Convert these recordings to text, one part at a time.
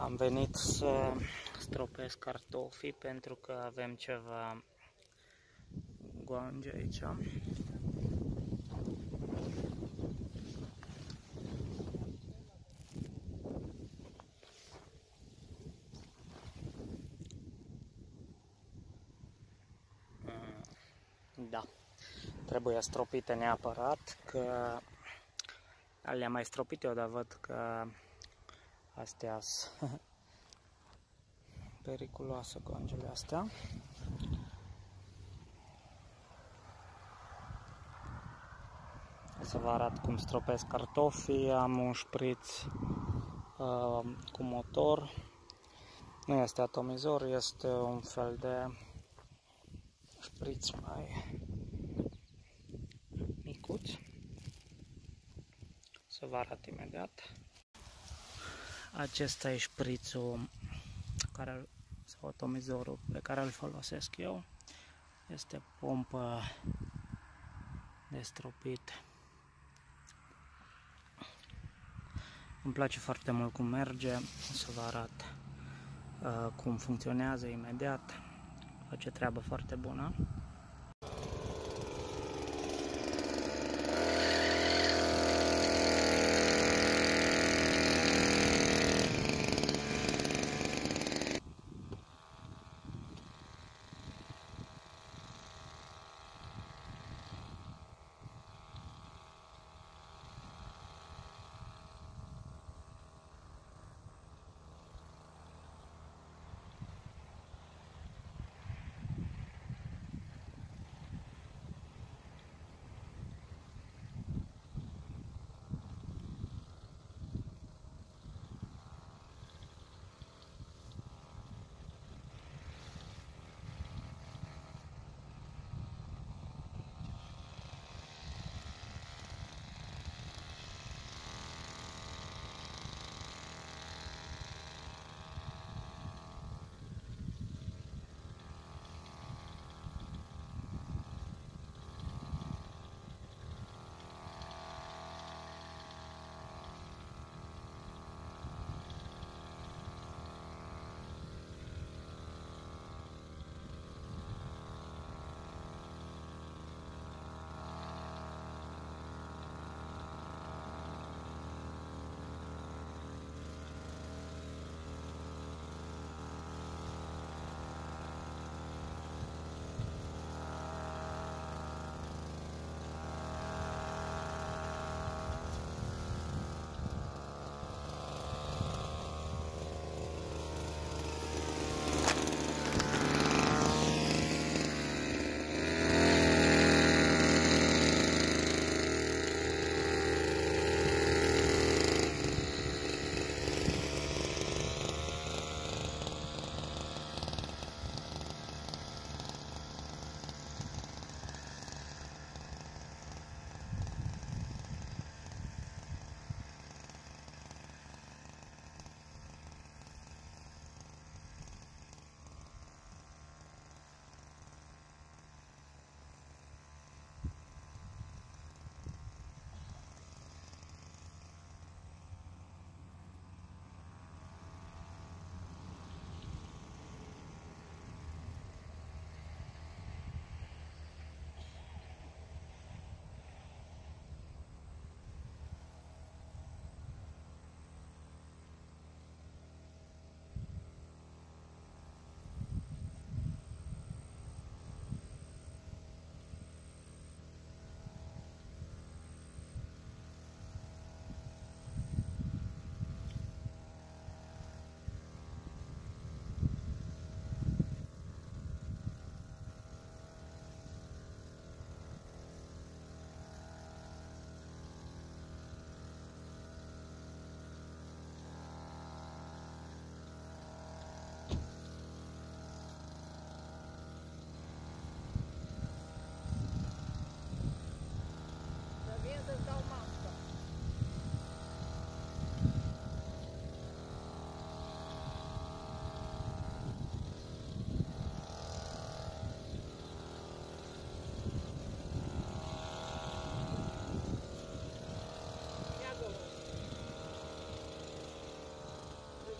Am venit să stropesc cartofii pentru că avem ceva goange aici. Mm, da, trebuie stropite neapărat că le-am mai stropit eu, dar văd că astea sunt periculoase gongele astea. O să vă arăt cum stropesc cartofii, am un șpriț uh, cu motor, nu este atomizor, este un fel de șpriț mai micuț. Să vă arăt imediat. Acesta e șprițul care, sau atomizorul pe care îl folosesc eu. Este pompă de stropit. Îmi place foarte mult cum merge, o să vă arăt uh, cum funcționează imediat. Face treabă foarte bună.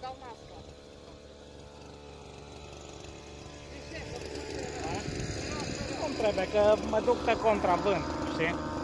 pegar o máscara. Întreabă că mă duc pe contrabând, știi?